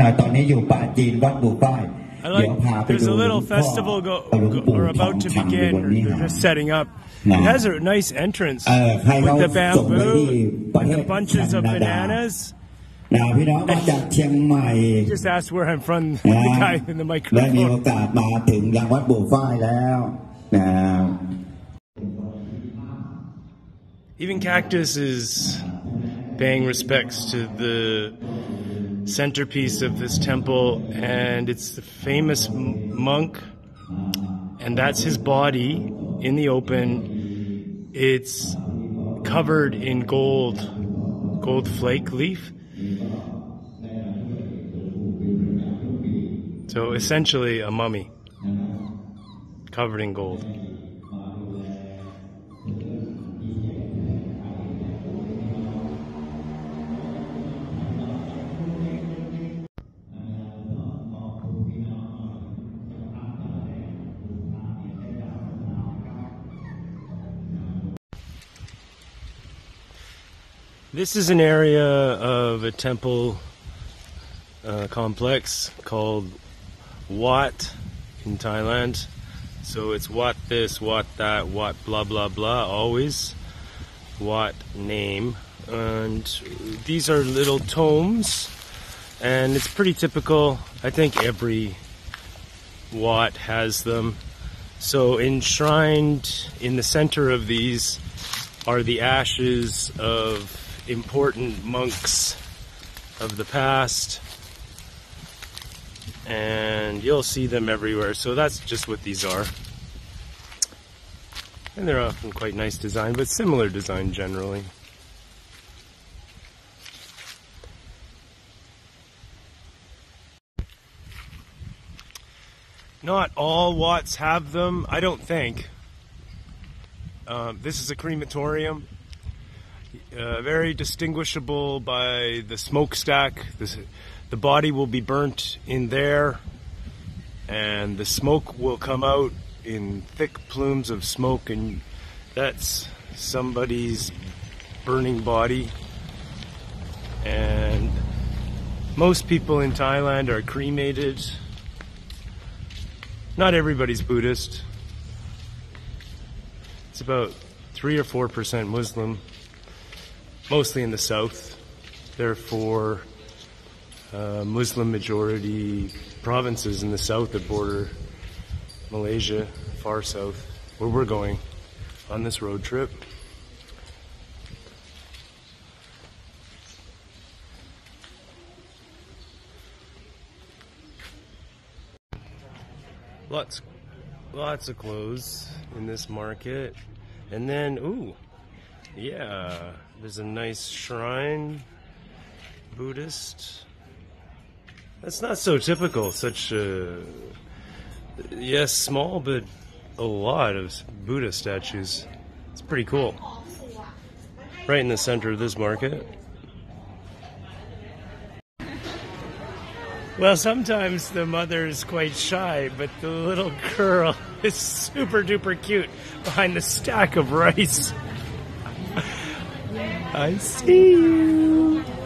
หน่อยตอนนี้อยู่ป่าจีนวัดบุป้าย I เดี๋ยวพา like ไป there's ดู a หลว little งพ่อ festival go, หลวง go ปู่ or ทอง about to คำอยู่ begin บน or นี้ they're ฮะ just setting up. Nah. It has a nice entrance เออใครเขา with the ส่งไปที่ bamboo ประเท and ศ the bunches แค of นาดา bananas. นะพี่น้องมาจากเชียงใหม่ Just ask where I'm from. นะ The guy in the ได้มีโอ microphone. กาสมาถึงยังวัดบุป้ายแล้วนะ Even Cactus is paying respects to the centerpiece of this temple, and it's the famous monk, and that's his body in the open. It's covered in gold, gold flake leaf. So essentially, a mummy covered in gold. This is an area of a temple uh, complex called Wat in Thailand. So it's Wat this, Wat that, Wat blah blah blah, always Wat name. And these are little tomes, and it's pretty typical. I think every Wat has them. So enshrined in the center of these are the ashes of important monks of the past. And you'll see them everywhere. So that's just what these are. And they're often quite nice design, but similar design generally. Not all Wats have them, I don't think. Um, this is a crematorium, uh, very distinguishable by the smokestack. This, the body will be burnt in there, and the smoke will come out in thick plumes of smoke, and that's somebody's burning body. And most people in Thailand are cremated. Not everybody's Buddhist. It's about three or four percent Muslim, mostly in the south. Therefore, uh, Muslim majority provinces in the south that border Malaysia, far south, where we're going on this road trip. Lots, lots of clothes in this market, and then ooh, yeah, there's a nice shrine, Buddhist. That's not so typical. Such a yes, small but a lot of Buddha statues. It's pretty cool. Right in the center of this market. Well, sometimes the mother is quite shy, but the little girl is super duper cute behind the stack of rice. I see you.